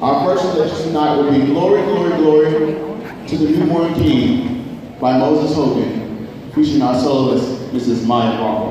Our first selection tonight will be Glory, Glory, Glory to the Newborn King by Moses Hogan, featuring our soloist, Mrs. Maya Barber.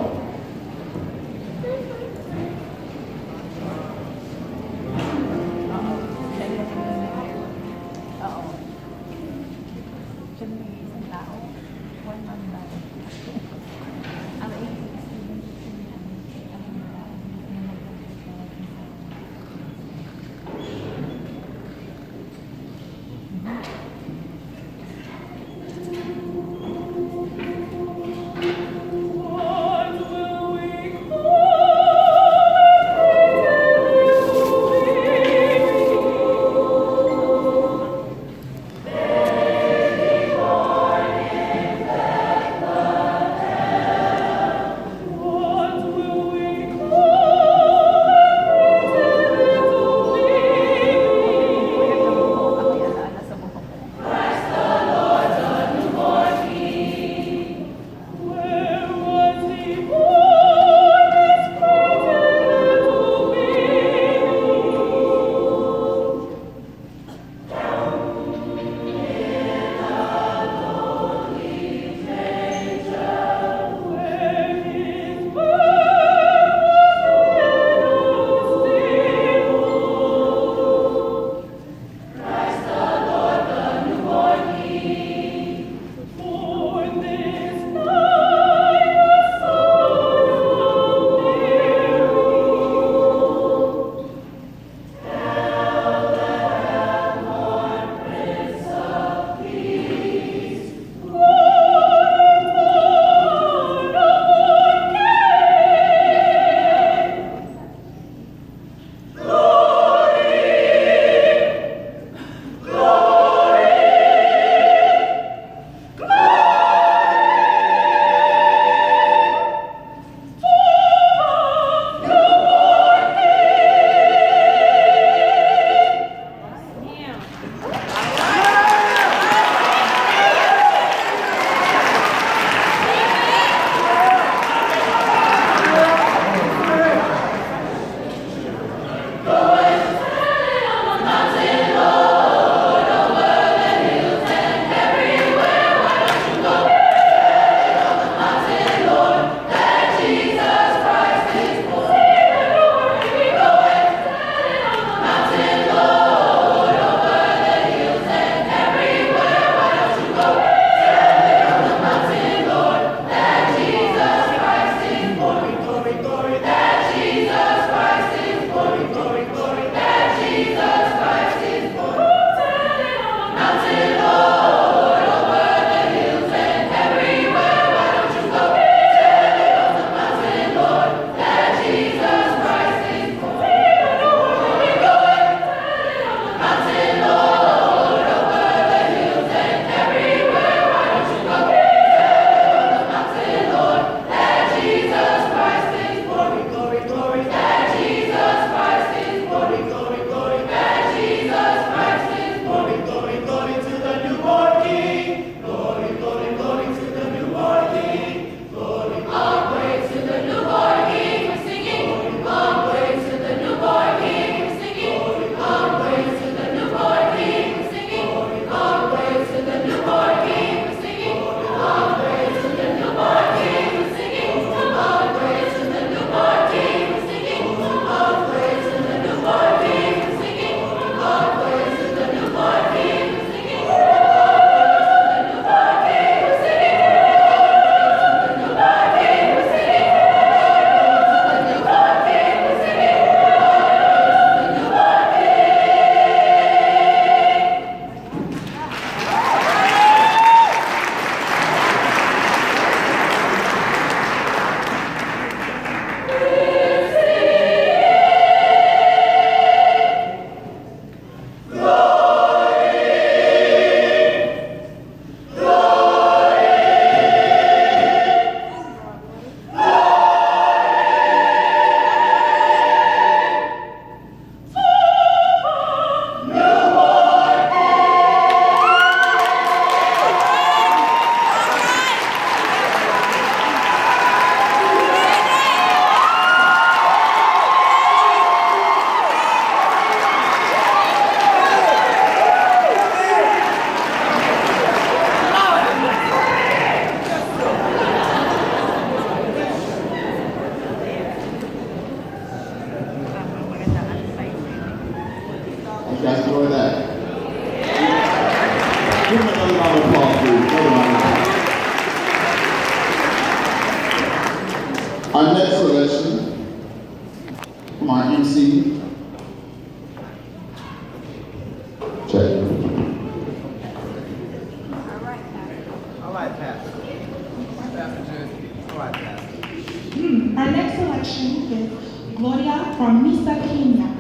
Gloria from Misa, Kenya.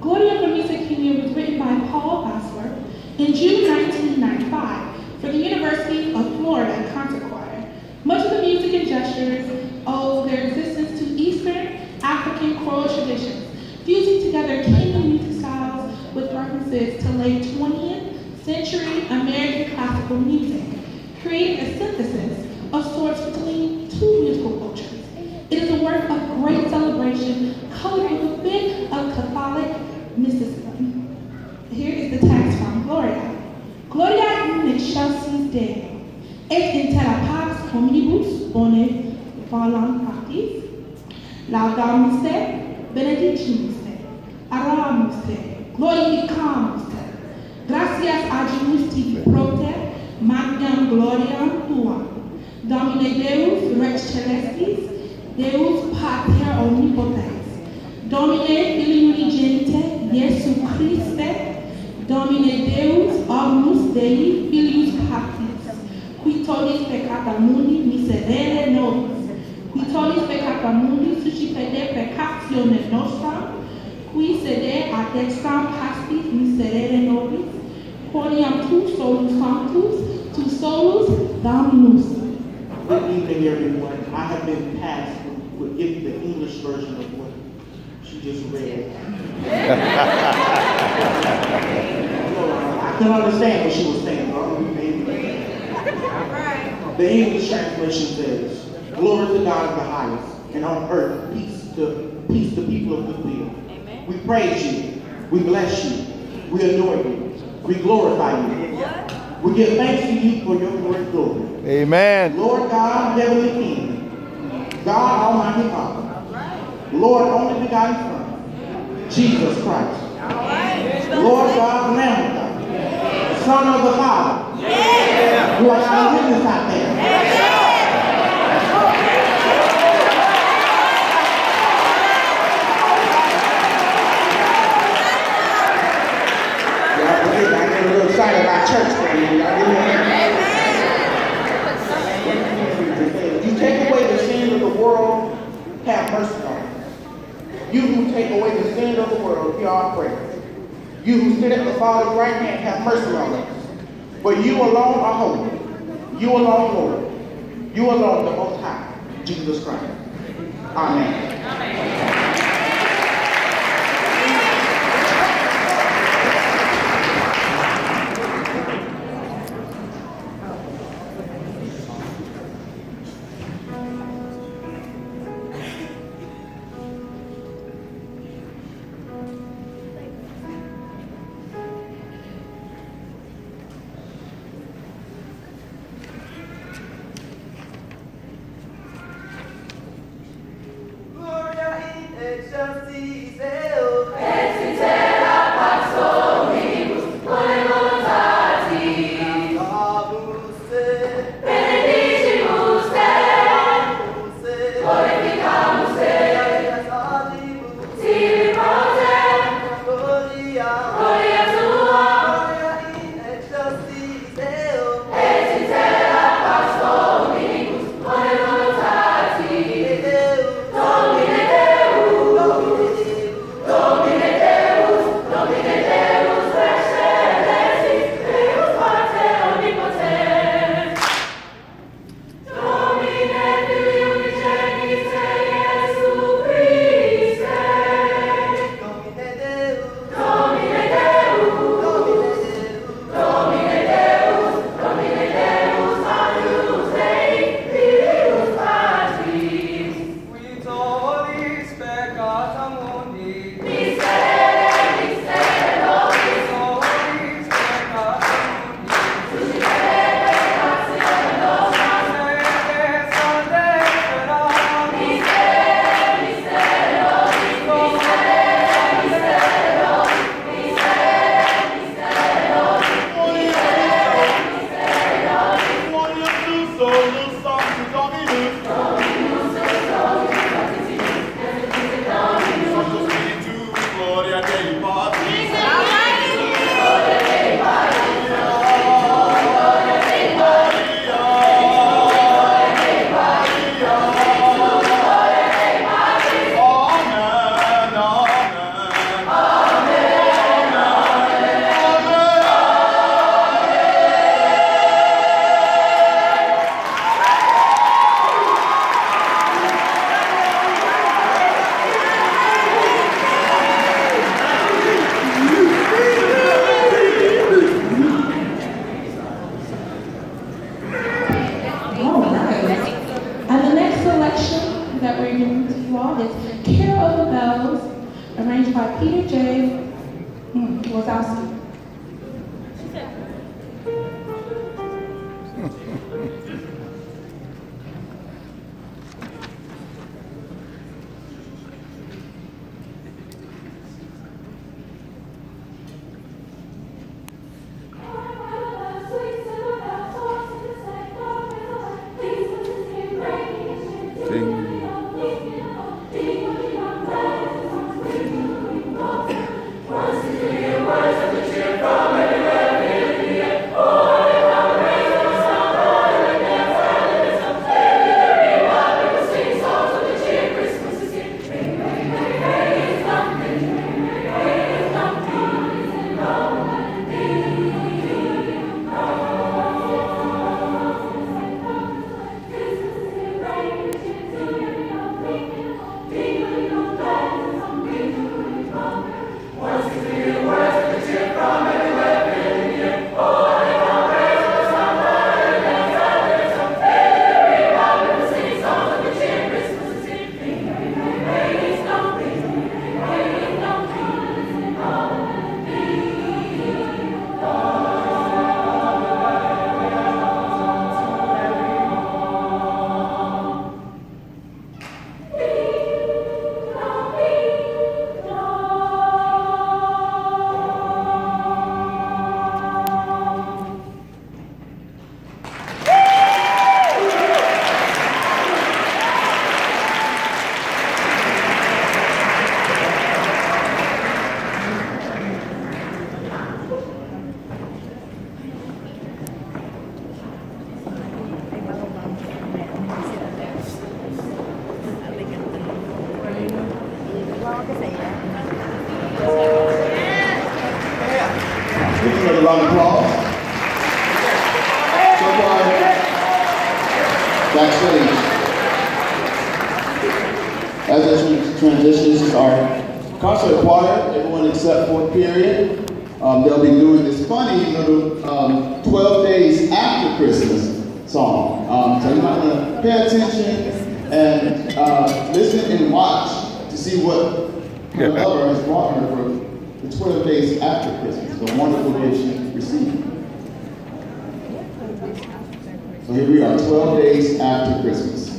Gloria from Misa, Kenya was written by Paul Basler in June 1995 for the University of Florida Concert Choir. Much of the music and gestures owe their existence to Eastern African choral traditions, fusing together Kenyan music styles with references to late 20th century American classical music, creating a synthesis of sorts between two musical cultures. It is a work of great celebration, colored with a bit of Catholic mysticism. Here is the text from Gloria. Gloria in excelsis Deo, et in terra pax hominibus bone volam partis, laudamus te, benedicimus te, aramus te, glorificamus te, gracias agimus tibi prote, magnam gloriam tuam, Domine Deus Rex Celestis, Deus Pater Omnipotens, Domine Filii Unigenite, Iesu Christe, Domine Deus Omnus Dei, qui tollis peccata mundi miserere nobis, qui tollis peccata mundi suscipede peccatione nostra, qui sede ad dextram pastis miserere nobis, quoniam tu solus sanctus, tu solus dominus. Good evening, everyone. I have been tasked with giving the English version of what she just read. I can understand what she was saying, but we made it. The English translation says, Glory to God in the highest, and on earth peace to peace to people of good will. We praise you, we bless you, we adore you, we glorify you. We give thanks to you for your great glory. Amen. Lord God, Heavenly King, God Almighty Father, Lord only begotten Son, Jesus Christ, Lord God, Lamb of God, Son of the Father, who are our witness out there. You. You take away the sin of the world, have mercy on us. You who take away the sin of the world, hear our prayer. You who sit at the Father's right hand, have mercy on us. For you alone are holy. You alone, Lord. You alone, the Most High, Jesus Christ. Amen. A round of applause. So far, backstage. As this transitions our concert choir, everyone except for period. Um, they'll be doing this funny little um, 12 days after Christmas song. Um, so you might want to pay attention and uh, listen and watch to see what her lover has brought her for the 12 days after Christmas. The wonderful gift she received. So here we are, 12 days after Christmas.